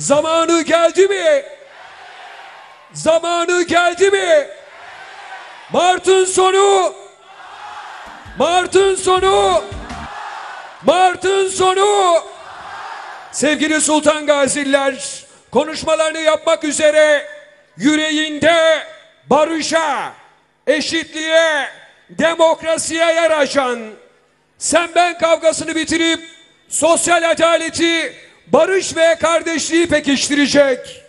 Zamanı geldi mi? Zamanı geldi mi? Mart'ın sonu Mart'ın sonu Mart'ın sonu Sevgili Sultan Gaziler konuşmalarını yapmak üzere yüreğinde barışa, eşitliğe, demokrasiye yer sen ben kavgasını bitirip sosyal adaleti, barış ve kardeşliği pekiştirecek.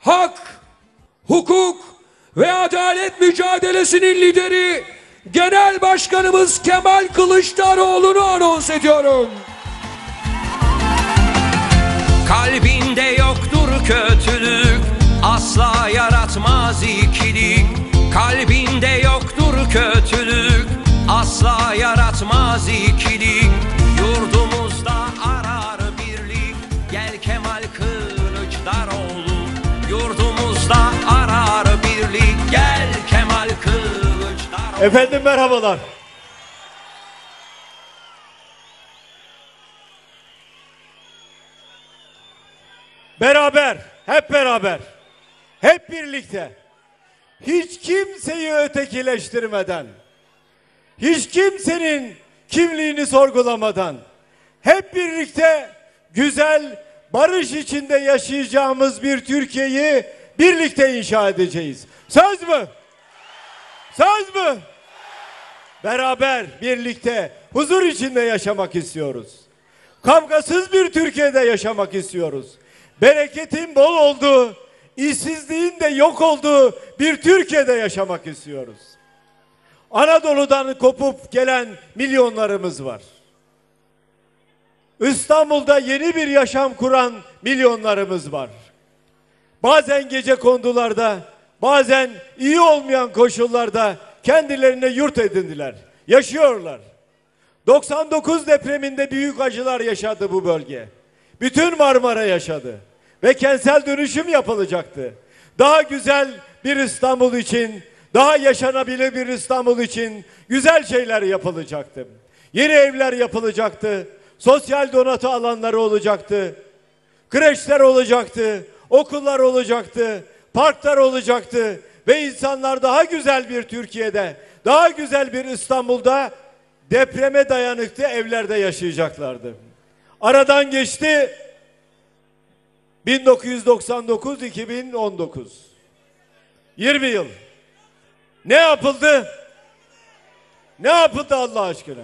Hak, hukuk ve adalet mücadelesinin lideri Genel Başkanımız Kemal Kılıçdaroğlu'nu anons ediyorum. Kalbinde yoktur kötülük Asla yaratmaz ikilik Kalbinde yoktur kötülük Asla yaratmaz ikilik Efendim merhabalar. Beraber, hep beraber, hep birlikte, hiç kimseyi ötekileştirmeden, hiç kimsenin kimliğini sorgulamadan, hep birlikte güzel, barış içinde yaşayacağımız bir Türkiye'yi birlikte inşa edeceğiz. Söz mü? Söz mü? Beraber, birlikte, huzur içinde yaşamak istiyoruz. Kavgasız bir Türkiye'de yaşamak istiyoruz. Bereketin bol olduğu, işsizliğin de yok olduğu bir Türkiye'de yaşamak istiyoruz. Anadolu'dan kopup gelen milyonlarımız var. İstanbul'da yeni bir yaşam kuran milyonlarımız var. Bazen gece kondularda, bazen iyi olmayan koşullarda kendilerine yurt edindiler. Yaşıyorlar. 99 depreminde büyük acılar yaşadı bu bölge. Bütün Marmara yaşadı. Ve kentsel dönüşüm yapılacaktı. Daha güzel bir İstanbul için, daha yaşanabilir bir İstanbul için güzel şeyler yapılacaktı. Yeni evler yapılacaktı. Sosyal donatı alanları olacaktı. Kreşler olacaktı, okullar olacaktı, parklar olacaktı ve insanlar daha güzel bir Türkiye'de, daha güzel bir İstanbul'da depreme dayanıklı evlerde yaşayacaklardı. Aradan geçti 1999-2019. 20 yıl. Ne yapıldı? Ne yapıldı Allah aşkına?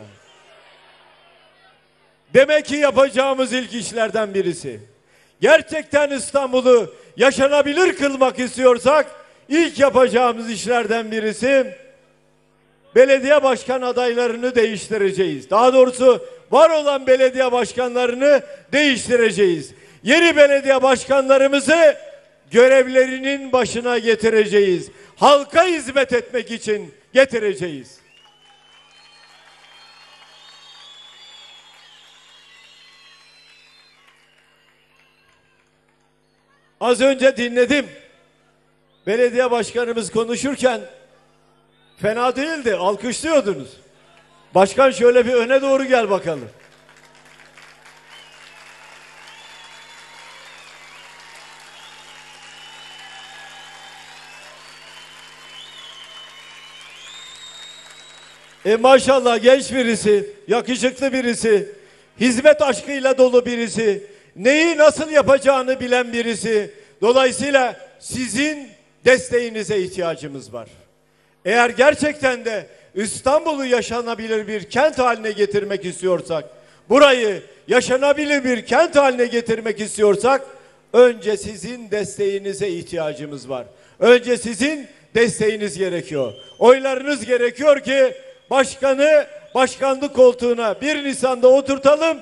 Demek ki yapacağımız ilk işlerden birisi. Gerçekten İstanbul'u yaşanabilir kılmak istiyorsak ilk yapacağımız işlerden birisi belediye başkan adaylarını değiştireceğiz. Daha doğrusu var olan belediye başkanlarını değiştireceğiz. Yeni belediye başkanlarımızı görevlerinin başına getireceğiz. Halka hizmet etmek için getireceğiz. Az önce dinledim. Belediye başkanımız konuşurken fena değildi. Alkışlıyordunuz. Başkan şöyle bir öne doğru gel bakalım. E maşallah genç birisi, yakışıklı birisi, hizmet aşkıyla dolu birisi, neyi nasıl yapacağını bilen birisi. Dolayısıyla sizin desteğinize ihtiyacımız var. Eğer gerçekten de İstanbul'u yaşanabilir bir kent haline getirmek istiyorsak, burayı yaşanabilir bir kent haline getirmek istiyorsak, önce sizin desteğinize ihtiyacımız var. Önce sizin desteğiniz gerekiyor. Oylarınız gerekiyor ki başkanı başkanlık koltuğuna 1 Nisan'da oturtalım.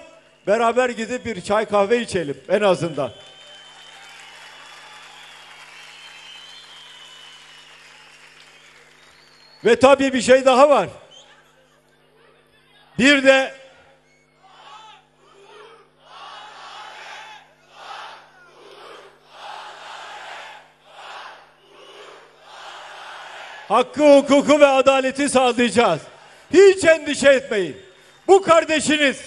Beraber gidip bir çay kahve içelim en azından. Ve tabii bir şey daha var. Bir de hakkı, hukuku ve adaleti sağlayacağız. Hiç endişe etmeyin. Bu kardeşiniz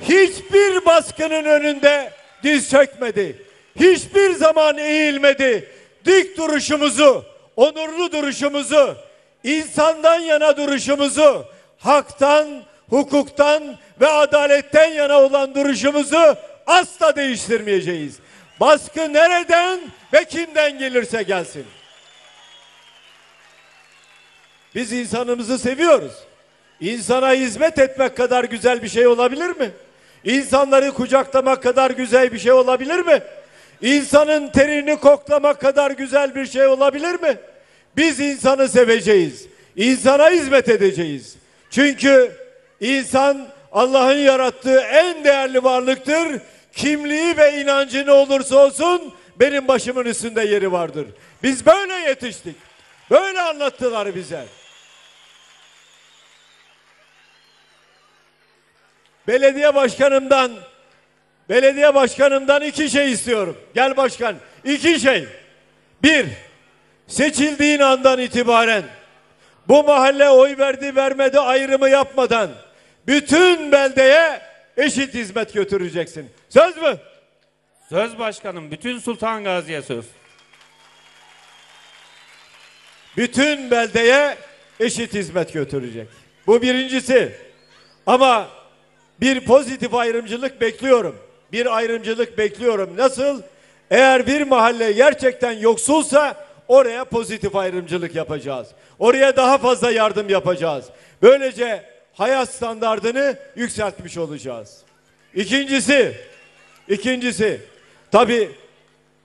hiçbir baskının önünde diz çökmedi. Hiçbir zaman eğilmedi. Dik duruşumuzu, onurlu duruşumuzu, insandan yana duruşumuzu, haktan, hukuktan ve adaletten yana olan duruşumuzu asla değiştirmeyeceğiz. Baskı nereden ve kimden gelirse gelsin. Biz insanımızı seviyoruz. İnsana hizmet etmek kadar güzel bir şey olabilir mi? İnsanları kucaklamak kadar güzel bir şey olabilir mi? İnsanın terini koklamak kadar güzel bir şey olabilir mi? Biz insanı seveceğiz. İnsana hizmet edeceğiz. Çünkü insan Allah'ın yarattığı en değerli varlıktır. Kimliği ve inancı ne olursa olsun benim başımın üstünde yeri vardır. Biz böyle yetiştik. Böyle anlattılar bize. Belediye başkanımdan belediye başkanımdan iki şey istiyorum. Gel başkan. iki şey. Bir, seçildiğin andan itibaren bu mahalle oy verdi vermedi ayrımı yapmadan bütün beldeye eşit hizmet götüreceksin. Söz mü? Söz başkanım bütün Sultan Gazi'ye söz. bütün beldeye eşit hizmet götürecek. Bu birincisi. Ama bir pozitif ayrımcılık bekliyorum. Bir ayrımcılık bekliyorum. Nasıl? Eğer bir mahalle gerçekten yoksulsa oraya pozitif ayrımcılık yapacağız. Oraya daha fazla yardım yapacağız. Böylece hayat standartını yükseltmiş olacağız. İkincisi, ikincisi, tabi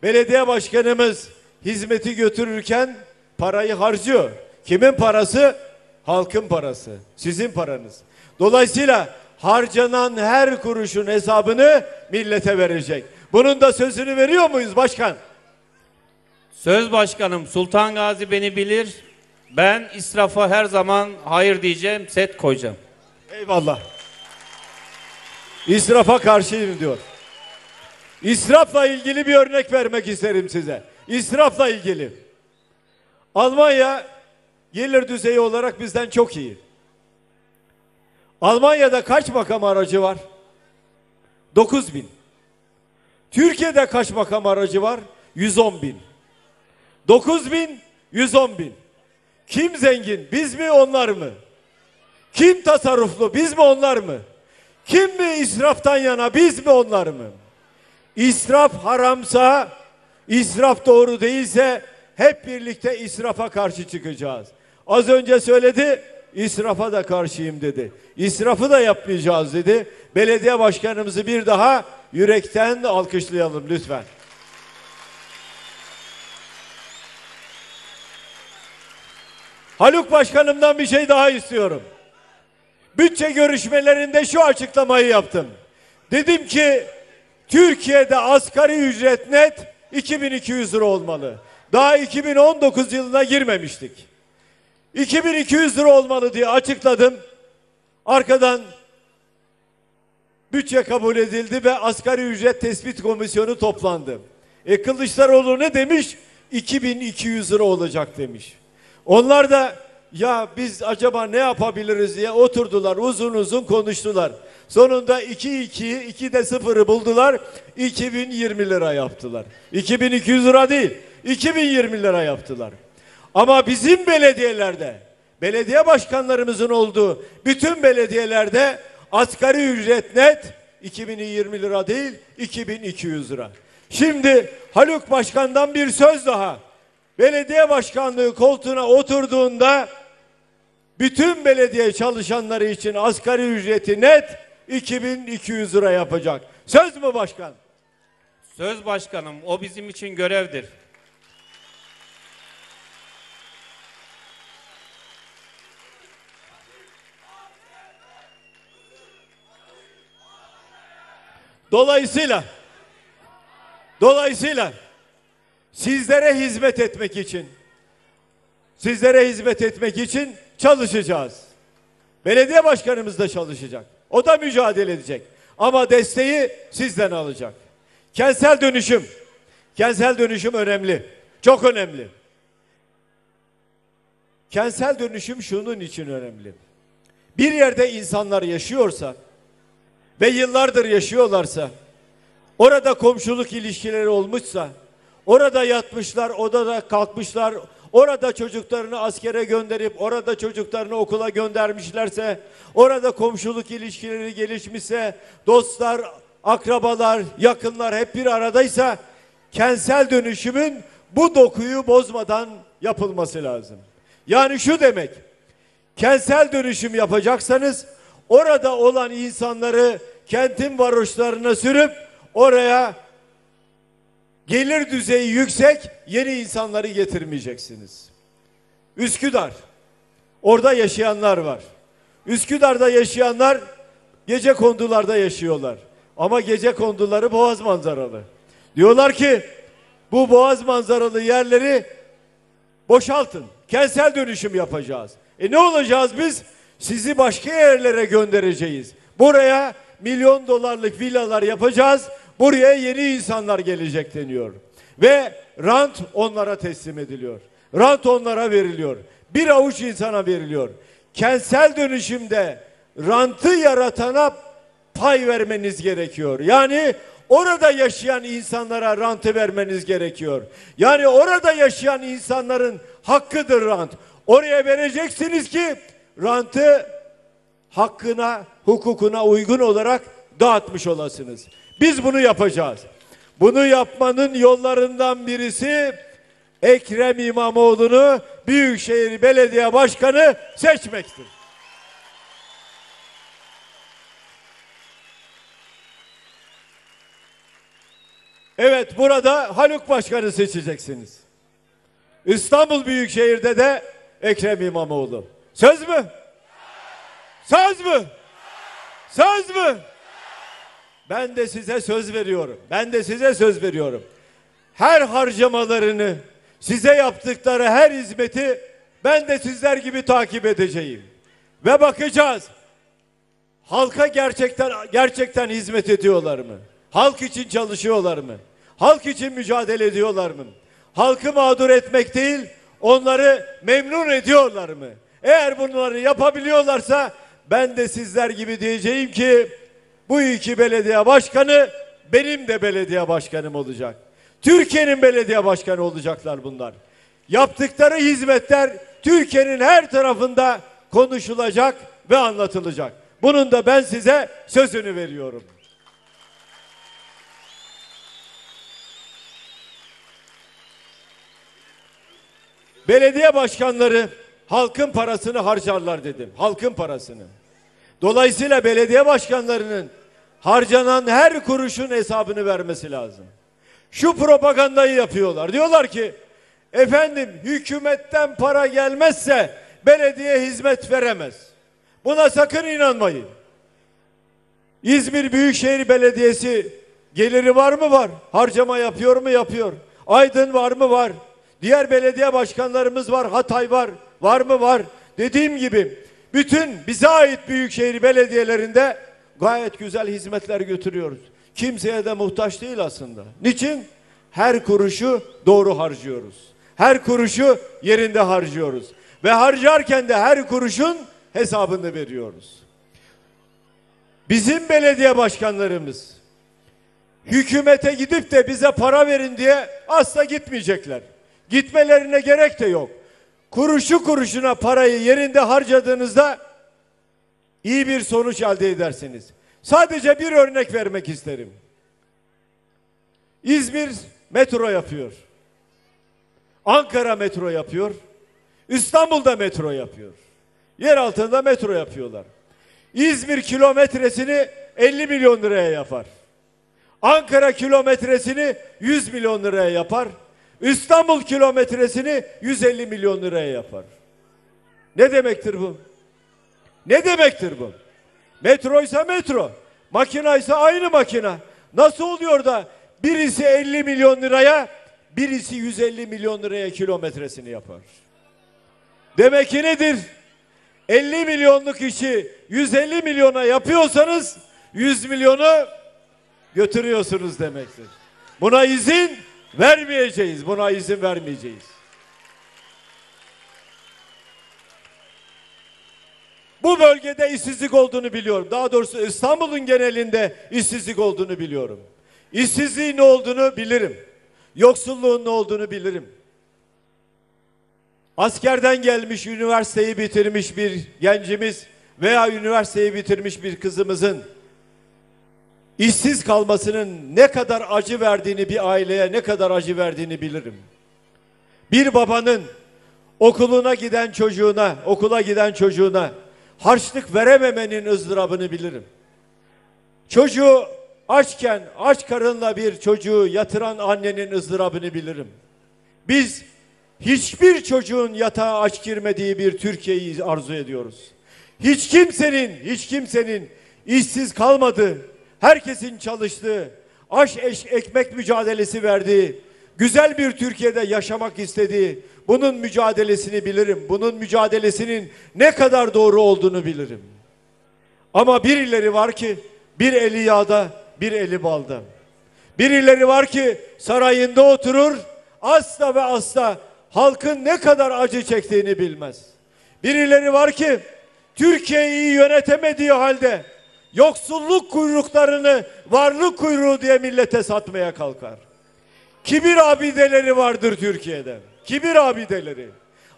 belediye başkanımız hizmeti götürürken parayı harcıyor. Kimin parası? Halkın parası. Sizin paranız. Dolayısıyla harcanan her kuruşun hesabını millete verecek. Bunun da sözünü veriyor muyuz başkan? Söz başkanım Sultan Gazi beni bilir. Ben israfa her zaman hayır diyeceğim, set koyacağım. Eyvallah. İsrafa karşıyım diyor. İsrafla ilgili bir örnek vermek isterim size. İsrafla ilgili. Almanya gelir düzeyi olarak bizden çok iyi. Almanya'da kaç makam aracı var? 9 bin. Türkiye'de kaç makam aracı var? 110 bin. 9 bin, 110 bin. Kim zengin? Biz mi onlar mı? Kim tasarruflu? Biz mi onlar mı? Kim mi israftan yana? Biz mi onlar mı? İsraf haramsa, israf doğru değilse hep birlikte israfa karşı çıkacağız. Az önce söyledi, israfa da karşıyım dedi. İsrafı da yapmayacağız dedi. Belediye başkanımızı bir daha yürekten alkışlayalım lütfen. Haluk Başkanım'dan bir şey daha istiyorum. Bütçe görüşmelerinde şu açıklamayı yaptım. Dedim ki Türkiye'de asgari ücret net 2200 lira olmalı. Daha 2019 yılına girmemiştik. 2200 lira olmalı diye açıkladım. Arkadan bütçe kabul edildi ve asgari ücret tespit komisyonu toplandı. E Kılıçdaroğlu ne demiş? 2200 lira olacak demiş. Onlar da ya biz acaba ne yapabiliriz diye oturdular uzun uzun konuştular. Sonunda 2 2 2 de 0'ı buldular. 2020 lira yaptılar. 2200 lira değil. 2020 lira yaptılar. Ama bizim belediyelerde belediye başkanlarımızın olduğu bütün belediyelerde asgari ücret net 2020 lira değil 2200 lira. Şimdi Haluk Başkan'dan bir söz daha. Belediye başkanlığı koltuğuna oturduğunda bütün belediye çalışanları için asgari ücreti net 2200 lira yapacak. Söz mü başkan? Söz başkanım o bizim için görevdir. Dolayısıyla dolayısıyla sizlere hizmet etmek için sizlere hizmet etmek için çalışacağız. Belediye başkanımız da çalışacak. O da mücadele edecek. Ama desteği sizden alacak. Kentsel dönüşüm. Kentsel dönüşüm önemli. Çok önemli. Kentsel dönüşüm şunun için önemli. Bir yerde insanlar yaşıyorsa ve yıllardır yaşıyorlarsa orada komşuluk ilişkileri olmuşsa, orada yatmışlar, odada kalkmışlar, orada çocuklarını askere gönderip orada çocuklarını okula göndermişlerse, orada komşuluk ilişkileri gelişmişse, dostlar, akrabalar, yakınlar hep bir aradaysa kentsel dönüşümün bu dokuyu bozmadan yapılması lazım. Yani şu demek, kentsel dönüşüm yapacaksanız orada olan insanları kentin varoşlarına sürüp oraya gelir düzeyi yüksek yeni insanları getirmeyeceksiniz. Üsküdar. Orada yaşayanlar var. Üsküdar'da yaşayanlar gece kondularda yaşıyorlar. Ama gece konduları boğaz manzaralı. Diyorlar ki bu boğaz manzaralı yerleri boşaltın. Kentsel dönüşüm yapacağız. E ne olacağız biz? Sizi başka yerlere göndereceğiz. Buraya milyon dolarlık villalar yapacağız. Buraya yeni insanlar gelecek deniyor. Ve rant onlara teslim ediliyor. Rant onlara veriliyor. Bir avuç insana veriliyor. Kentsel dönüşümde rantı yaratana pay vermeniz gerekiyor. Yani orada yaşayan insanlara rantı vermeniz gerekiyor. Yani orada yaşayan insanların hakkıdır rant. Oraya vereceksiniz ki rantı hakkına, hukukuna uygun olarak dağıtmış olasınız. Biz bunu yapacağız. Bunu yapmanın yollarından birisi Ekrem İmamoğlu'nu Büyükşehir Belediye Başkanı seçmektir. Evet burada Haluk Başkanı seçeceksiniz. İstanbul Büyükşehir'de de Ekrem İmamoğlu. Söz mü? Söz mü? Söz mü? Ben de size söz veriyorum. Ben de size söz veriyorum. Her harcamalarını, size yaptıkları her hizmeti ben de sizler gibi takip edeceğim. Ve bakacağız. Halka gerçekten gerçekten hizmet ediyorlar mı? Halk için çalışıyorlar mı? Halk için mücadele ediyorlar mı? Halkı mağdur etmek değil, onları memnun ediyorlar mı? Eğer bunları yapabiliyorlarsa ben de sizler gibi diyeceğim ki bu iki belediye başkanı benim de belediye başkanım olacak. Türkiye'nin belediye başkanı olacaklar bunlar. Yaptıkları hizmetler Türkiye'nin her tarafında konuşulacak ve anlatılacak. Bunun da ben size sözünü veriyorum. Belediye başkanları halkın parasını harcarlar dedim. Halkın parasını. Dolayısıyla belediye başkanlarının harcanan her kuruşun hesabını vermesi lazım. Şu propagandayı yapıyorlar. Diyorlar ki efendim hükümetten para gelmezse belediye hizmet veremez. Buna sakın inanmayın. İzmir Büyükşehir Belediyesi geliri var mı? Var. Harcama yapıyor mu? Yapıyor. Aydın var mı? Var. Diğer belediye başkanlarımız var. Hatay var. Var mı? Var. Dediğim gibi bütün bize ait büyükşehir belediyelerinde gayet güzel hizmetler götürüyoruz. Kimseye de muhtaç değil aslında. Niçin? Her kuruşu doğru harcıyoruz. Her kuruşu yerinde harcıyoruz. Ve harcarken de her kuruşun hesabını veriyoruz. Bizim belediye başkanlarımız hükümete gidip de bize para verin diye asla gitmeyecekler. Gitmelerine gerek de yok. Kuruşu kuruşuna parayı yerinde harcadığınızda iyi bir sonuç elde edersiniz. Sadece bir örnek vermek isterim. İzmir metro yapıyor. Ankara metro yapıyor. İstanbul'da metro yapıyor. Yer altında metro yapıyorlar. İzmir kilometresini 50 milyon liraya yapar. Ankara kilometresini 100 milyon liraya yapar. İstanbul kilometresini 150 milyon liraya yapar. Ne demektir bu? Ne demektir bu? Metro ise metro. Makina ise aynı makina. Nasıl oluyor da birisi 50 milyon liraya, birisi 150 milyon liraya kilometresini yapar? Demek ki nedir? 50 milyonluk işi 150 milyona yapıyorsanız 100 milyonu götürüyorsunuz demektir. Buna izin vermeyeceğiz. Buna izin vermeyeceğiz. Bu bölgede işsizlik olduğunu biliyorum. Daha doğrusu İstanbul'un genelinde işsizlik olduğunu biliyorum. İşsizliğin ne olduğunu bilirim. Yoksulluğun ne olduğunu bilirim. Askerden gelmiş, üniversiteyi bitirmiş bir gencimiz veya üniversiteyi bitirmiş bir kızımızın işsiz kalmasının ne kadar acı verdiğini bir aileye ne kadar acı verdiğini bilirim. Bir babanın okuluna giden çocuğuna, okula giden çocuğuna harçlık verememenin ızdırabını bilirim. Çocuğu açken aç karınla bir çocuğu yatıran annenin ızdırabını bilirim. Biz hiçbir çocuğun yatağa aç girmediği bir Türkiye'yi arzu ediyoruz. Hiç kimsenin, hiç kimsenin işsiz kalmadığı, herkesin çalıştığı, aş eş, ekmek mücadelesi verdiği, güzel bir Türkiye'de yaşamak istediği, bunun mücadelesini bilirim. Bunun mücadelesinin ne kadar doğru olduğunu bilirim. Ama birileri var ki bir eli yağda, bir eli balda. Birileri var ki sarayında oturur, asla ve asla halkın ne kadar acı çektiğini bilmez. Birileri var ki Türkiye'yi yönetemediği halde yoksulluk kuyruklarını varlık kuyruğu diye millete satmaya kalkar. Kibir abideleri vardır Türkiye'de. Kibir abideleri.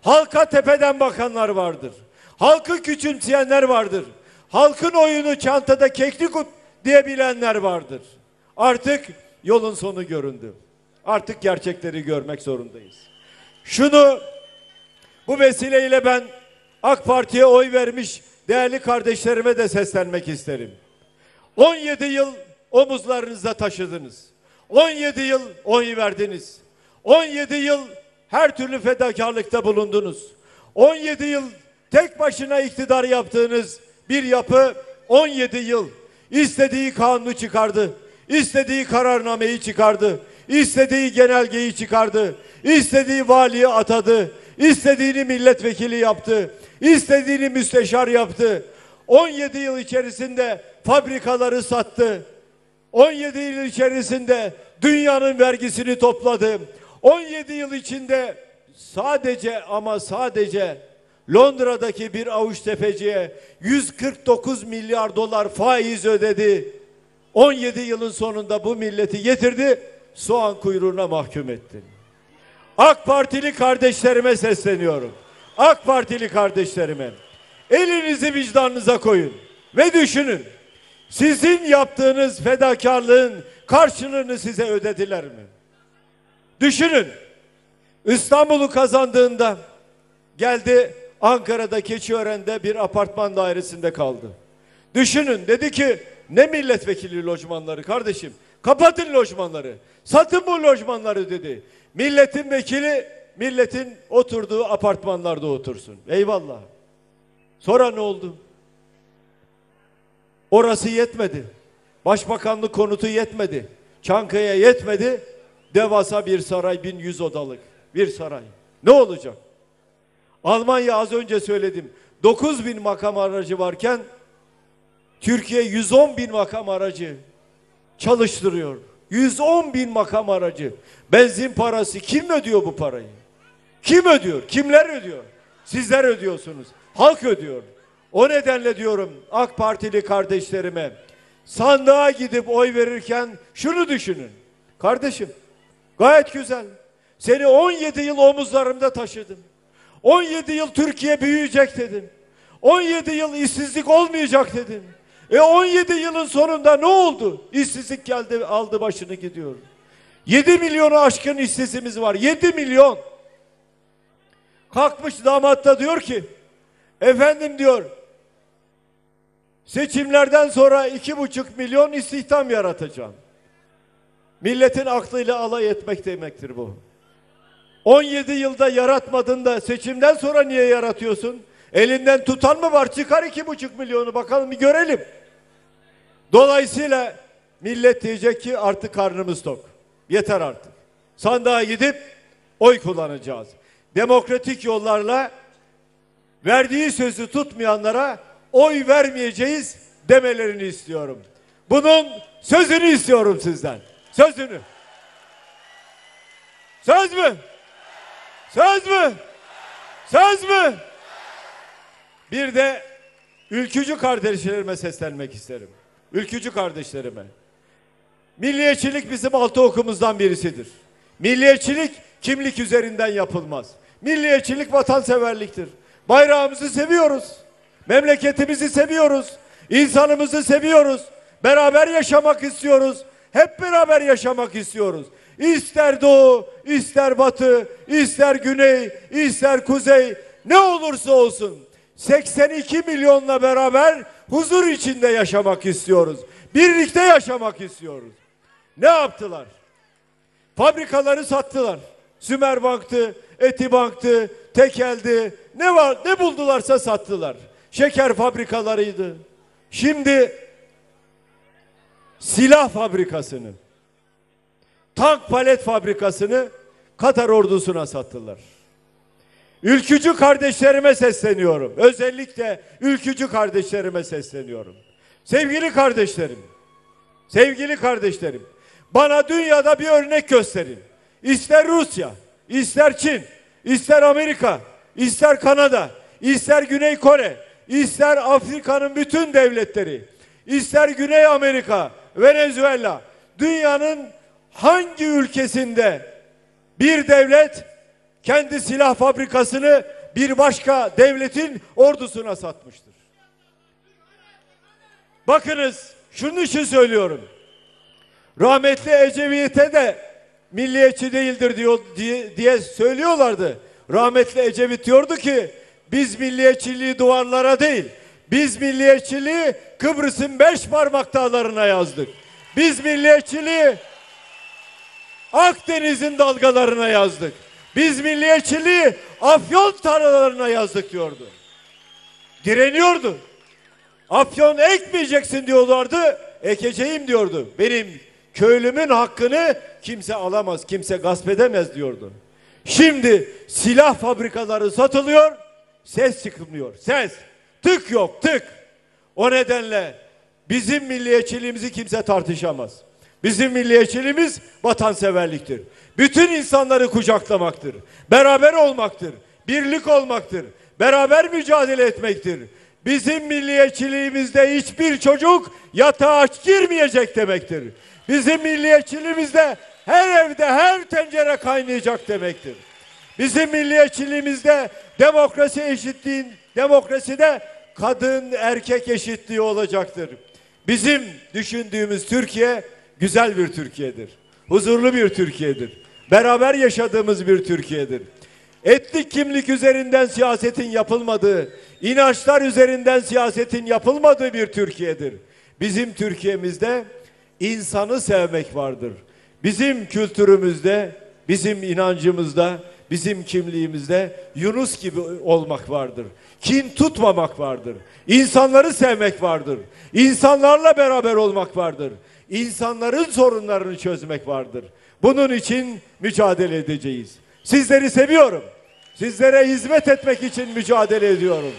Halka tepeden bakanlar vardır. Halkı küçümseyenler vardır. Halkın oyunu çantada keklik diye bilenler vardır. Artık yolun sonu göründü. Artık gerçekleri görmek zorundayız. Şunu bu vesileyle ben AK Parti'ye oy vermiş değerli kardeşlerime de seslenmek isterim. 17 yıl omuzlarınızda taşıdınız. 17 yıl oy verdiniz. 17 yıl her türlü fedakarlıkta bulundunuz. 17 yıl tek başına iktidar yaptığınız bir yapı 17 yıl istediği kanunu çıkardı. istediği kararnameyi çıkardı. istediği genelgeyi çıkardı. istediği valiyi atadı. istediğini milletvekili yaptı. İstediğini müsteşar yaptı. 17 yıl içerisinde fabrikaları sattı. 17 yıl içerisinde dünyanın vergisini topladı. 17 yıl içinde sadece ama sadece Londra'daki bir avuç tefeciye 149 milyar dolar faiz ödedi. 17 yılın sonunda bu milleti getirdi, soğan kuyruğuna mahkum etti. AK Partili kardeşlerime sesleniyorum. AK Partili kardeşlerime elinizi vicdanınıza koyun ve düşünün. Sizin yaptığınız fedakarlığın karşılığını size ödediler mi? Düşünün. İstanbul'u kazandığında geldi Ankara'da Keçiören'de bir apartman dairesinde kaldı. Düşünün dedi ki ne milletvekili lojmanları kardeşim kapatın lojmanları satın bu lojmanları dedi. Milletin vekili milletin oturduğu apartmanlarda otursun. Eyvallah. Sonra ne oldu? Orası yetmedi. Başbakanlık konutu yetmedi. Çankaya yetmedi. Devasa bir saray 1100 odalık bir saray. Ne olacak? Almanya az önce söyledim. 9 bin makam aracı varken Türkiye 110 bin makam aracı çalıştırıyor. 110 bin makam aracı. Benzin parası kim ödüyor bu parayı? Kim ödüyor? Kimler ödüyor? Sizler ödüyorsunuz. Halk ödüyor. O nedenle diyorum AK Partili kardeşlerime sandığa gidip oy verirken şunu düşünün. Kardeşim gayet güzel. Seni 17 yıl omuzlarımda taşıdım. 17 yıl Türkiye büyüyecek dedim. 17 yıl işsizlik olmayacak dedim. E 17 yılın sonunda ne oldu? İşsizlik geldi aldı başını gidiyor. 7 milyonu aşkın işsizimiz var. 7 milyon. Kalkmış damat da diyor ki efendim diyor seçimlerden sonra iki buçuk milyon istihdam yaratacağım. Milletin aklıyla alay etmek demektir bu. 17 yılda yaratmadın da seçimden sonra niye yaratıyorsun? Elinden tutan mı var? Çıkar iki buçuk milyonu bakalım bir görelim. Dolayısıyla millet diyecek ki artık karnımız tok. Yeter artık. Sandığa gidip oy kullanacağız. Demokratik yollarla verdiği sözü tutmayanlara oy vermeyeceğiz demelerini istiyorum. Bunun sözünü istiyorum sizden. Sözünü. Söz mü? Söz mü? Söz mü? Bir de ülkücü kardeşlerime seslenmek isterim. Ülkücü kardeşlerime. Milliyetçilik bizim altı okumuzdan birisidir. Milliyetçilik kimlik üzerinden yapılmaz. Milliyetçilik vatanseverliktir. Bayrağımızı seviyoruz. Memleketimizi seviyoruz. İnsanımızı seviyoruz. Beraber yaşamak istiyoruz. Hep beraber yaşamak istiyoruz. İster doğu, ister batı, ister güney, ister kuzey ne olursa olsun 82 milyonla beraber huzur içinde yaşamak istiyoruz. Birlikte yaşamak istiyoruz. Ne yaptılar? Fabrikaları sattılar. Sümerbank'tı, Etibank'tı, Tekel'di. Ne var ne buldularsa sattılar. Şeker fabrikalarıydı. Şimdi silah fabrikasını, tank palet fabrikasını Katar ordusuna sattılar. Ülkücü kardeşlerime sesleniyorum. Özellikle ülkücü kardeşlerime sesleniyorum. Sevgili kardeşlerim, sevgili kardeşlerim, bana dünyada bir örnek gösterin. İster Rusya, ister Çin, ister Amerika, ister Kanada, ister Güney Kore, ister Afrika'nın bütün devletleri, ister Güney Amerika, Venezuela, dünyanın hangi ülkesinde bir devlet kendi silah fabrikasını bir başka devletin ordusuna satmıştır. Bakınız şunun için söylüyorum. Rahmetli Ecevit'e de milliyetçi değildir diyor diye, diye söylüyorlardı. Rahmetli Ecevit diyordu ki biz milliyetçiliği duvarlara değil biz milliyetçiliği Kıbrıs'ın beş parmak dağlarına yazdık. Biz milliyetçiliği Akdeniz'in dalgalarına yazdık. Biz milliyetçiliği Afyon tarlalarına yazdık diyordu. Direniyordu. Afyon ekmeyeceksin diyorlardı. Ekeceğim diyordu. Benim köylümün hakkını kimse alamaz, kimse gasp edemez diyordu. Şimdi silah fabrikaları satılıyor, ses çıkmıyor. Ses. Tık yok, tık. O nedenle bizim milliyetçiliğimizi kimse tartışamaz. Bizim milliyetçiliğimiz vatanseverliktir. Bütün insanları kucaklamaktır. Beraber olmaktır. Birlik olmaktır. Beraber mücadele etmektir. Bizim milliyetçiliğimizde hiçbir çocuk yatağa aç girmeyecek demektir. Bizim milliyetçiliğimizde her evde her tencere kaynayacak demektir. Bizim milliyetçiliğimizde demokrasi eşitliğin demokraside kadın erkek eşitliği olacaktır. Bizim düşündüğümüz Türkiye güzel bir Türkiye'dir. Huzurlu bir Türkiye'dir. Beraber yaşadığımız bir Türkiye'dir. Etnik kimlik üzerinden siyasetin yapılmadığı, inançlar üzerinden siyasetin yapılmadığı bir Türkiye'dir. Bizim Türkiye'mizde insanı sevmek vardır. Bizim kültürümüzde, bizim inancımızda, bizim kimliğimizde Yunus gibi olmak vardır. Kin tutmamak vardır. İnsanları sevmek vardır. İnsanlarla beraber olmak vardır. İnsanların sorunlarını çözmek vardır. Bunun için mücadele edeceğiz. Sizleri seviyorum. Sizlere hizmet etmek için mücadele ediyorum.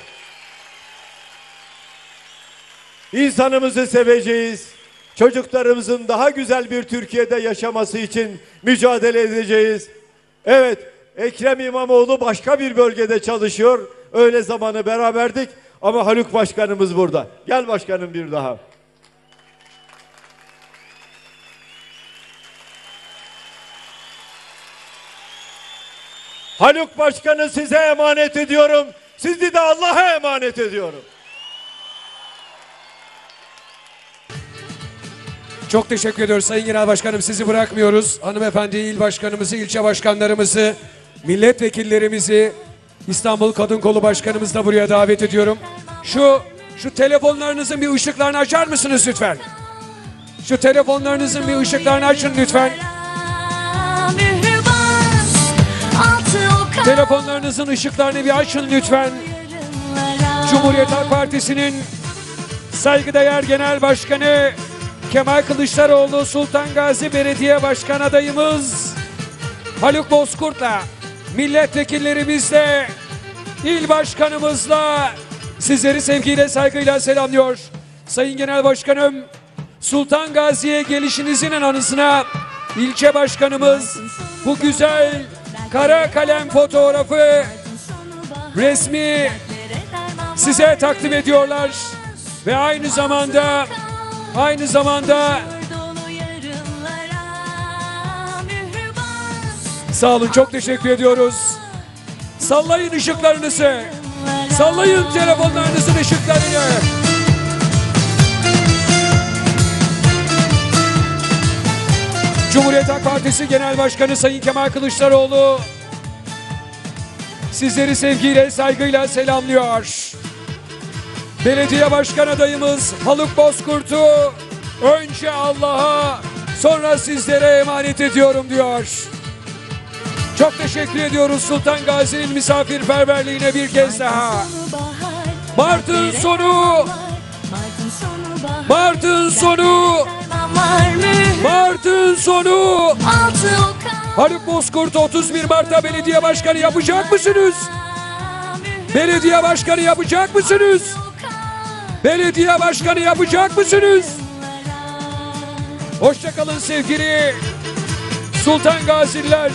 İnsanımızı seveceğiz. Çocuklarımızın daha güzel bir Türkiye'de yaşaması için mücadele edeceğiz. Evet, Ekrem İmamoğlu başka bir bölgede çalışıyor. Öyle zamanı beraberdik ama Haluk Başkanımız burada. Gel başkanım bir daha. Haluk Başkanı size emanet ediyorum. Sizi de Allah'a emanet ediyorum. Çok teşekkür ediyoruz Sayın Genel Başkanım. Sizi bırakmıyoruz. Hanımefendi il başkanımızı, ilçe başkanlarımızı, milletvekillerimizi, İstanbul Kadın Kolu Başkanımızı da buraya davet ediyorum. Şu şu telefonlarınızın bir ışıklarını açar mısınız lütfen? Şu telefonlarınızın bir ışıklarını açın lütfen. Telefonlarınızın ışıklarını bir açın lütfen. Cumhuriyet Halk Partisi'nin saygıdeğer Genel Başkanı Kemal Kılıçdaroğlu Sultan Gazi Belediye Başkan adayımız Haluk Bozkurt'la milletvekillerimizle il başkanımızla sizleri sevgiyle saygıyla selamlıyor. Sayın Genel Başkanım Sultan Gazi'ye gelişinizin anısına ilçe başkanımız bu güzel kara kalem fotoğrafı resmi size takdim ediyorlar ve aynı zamanda aynı zamanda Sağ olun çok teşekkür ediyoruz. Sallayın ışıklarınızı. Sallayın telefonlarınızın ışıklarını. Cumhuriyet Halk Partisi Genel Başkanı Sayın Kemal Kılıçdaroğlu sizleri sevgiyle, saygıyla selamlıyor. Belediye Başkan adayımız Haluk Bozkurt'u önce Allah'a sonra sizlere emanet ediyorum diyor. Çok teşekkür ediyoruz Sultan Gazi'nin misafirperverliğine bir kez daha. Mart'ın sonu, Mart'ın sonu, Mart'ın sonu. Haluk Bozkurt 31 Mart'ta belediye başkanı yapacak mısınız? Belediye başkanı yapacak mısınız? Belediye başkanı yapacak mısınız? Hoşçakalın sevgili Sultan Gaziler.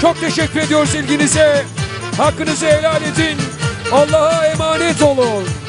Çok teşekkür ediyoruz ilginize. Hakkınızı helal edin. Allah'a emanet olun.